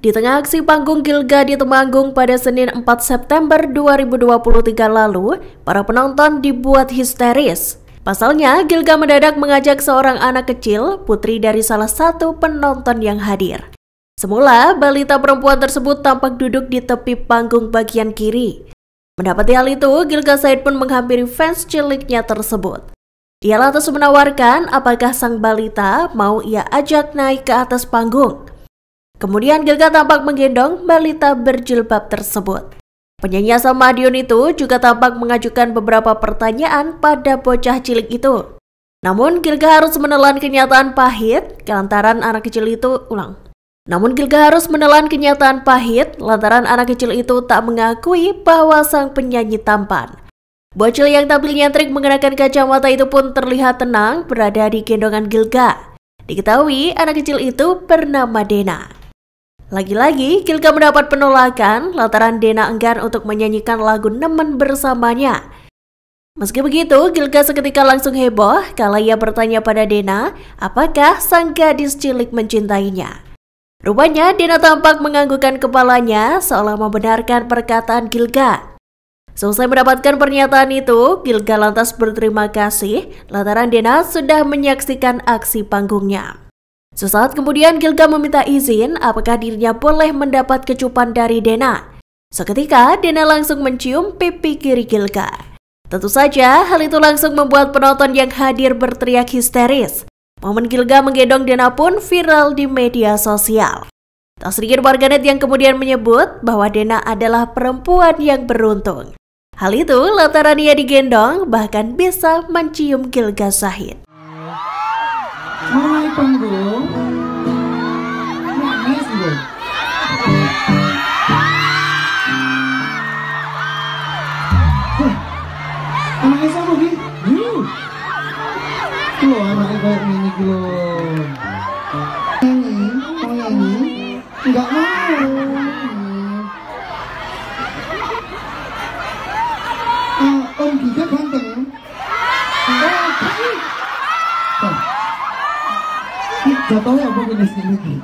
Di tengah aksi panggung Gilga di Temanggung pada Senin 4 September 2023 lalu, para penonton dibuat histeris. Pasalnya, Gilga mendadak mengajak seorang anak kecil, putri dari salah satu penonton yang hadir. Semula, balita perempuan tersebut tampak duduk di tepi panggung bagian kiri. Mendapati hal itu, Gilga Said pun menghampiri fans ciliknya tersebut. Dia lantas menawarkan apakah sang balita mau ia ajak naik ke atas panggung. Kemudian Gilga tampak menggendong balita berjilbab tersebut. Penyanyi asal Madiun itu juga tampak mengajukan beberapa pertanyaan pada bocah cilik itu. Namun Gilga harus menelan kenyataan pahit lantaran anak kecil itu ulang. Namun Gilga harus menelan kenyataan pahit lantaran anak kecil itu tak mengakui bahwa sang penyanyi tampan. Bocil yang tampil nyentrik mengenakan kacamata itu pun terlihat tenang berada di gendongan Gilga. Diketahui anak kecil itu bernama Dena. Lagi-lagi, Gilga mendapat penolakan lantaran Dena enggan untuk menyanyikan lagu Nemen bersamanya. Meski begitu, Gilga seketika langsung heboh kala ia bertanya pada Dena apakah sang gadis cilik mencintainya. Rupanya Dena tampak menganggukkan kepalanya seolah membenarkan perkataan Gilga. Selesai mendapatkan pernyataan itu, Gilga lantas berterima kasih lantaran Dena sudah menyaksikan aksi panggungnya. Sesaat kemudian Gilga meminta izin apakah dirinya boleh mendapat kecupan dari Dena. Seketika Dena langsung mencium pipi kiri Gilga. Tentu saja hal itu langsung membuat penonton yang hadir berteriak histeris. Momen Gilga menggendong Dena pun viral di media sosial. Tak sedikit warganet yang kemudian menyebut bahwa Dena adalah perempuan yang beruntung. Hal itu lantaran ia digendong bahkan bisa mencium Gilga mulai panggung nangis gue anaknya sama Gi Yuh. Loh anaknya kayak gini gitu Nyanyi, mau nyanyi? Enggak mau. Ah, Om Giga ganteng Oh, kan Jatuhnya apa gini lagi?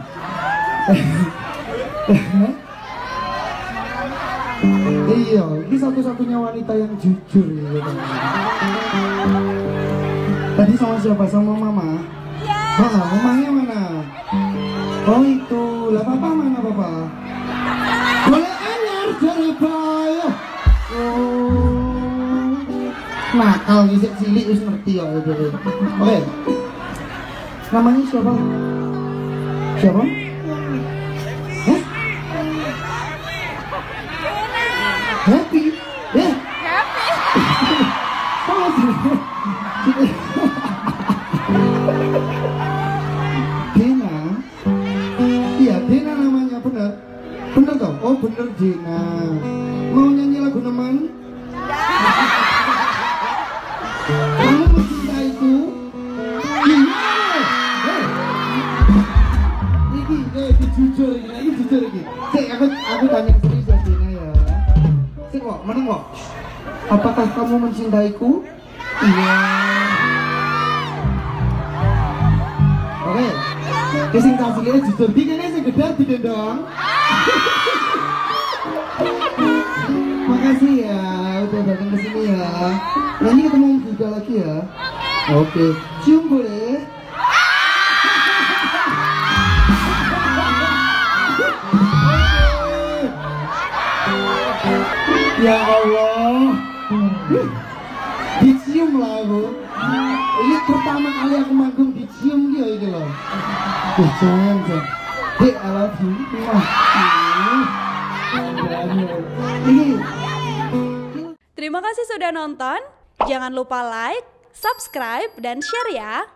iya, ini satu-satunya wanita yang jujur ya. Tadi sama siapa? Sama mama? Iya. Mama, mamanya mana? Oh itu, lah papa mana papa? Boleh anyar dari bayo. Oh, nakal gisik cilik wis ngerti ya. Oke. Namanya siapa? Siapa? Hah? Happy? Eh? Happy? Sama Dena? Iya, Dena namanya benar. Benar toh? Oh, benar Dena. Jujur ini. Cek, aku aku tanya serius ya Dina ya. Cek kok, mana kok? Apakah kamu mencintaiku? Iya. Oke. Kesing kasih kira jujur di kene sing gedar didendong. Makasih ya udah datang ke sini ya. Nanti ketemu juga lagi ya. Oke, cium boleh? Ya Allah. Dicium lah aku. Ini pertama kali aku manggung dicium dia ini loh. Ya jangan jangan Dek I love Ini. Terima kasih sudah nonton. Jangan lupa like, subscribe, dan share ya